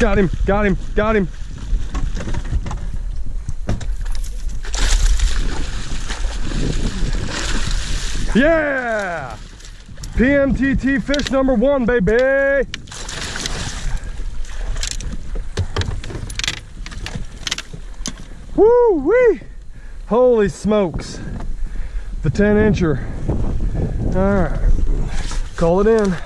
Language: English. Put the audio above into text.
Got him, got him, got him. Yeah! PMTT fish number one, baby! Woo wee! Holy smokes. The 10 incher. All right, call it in.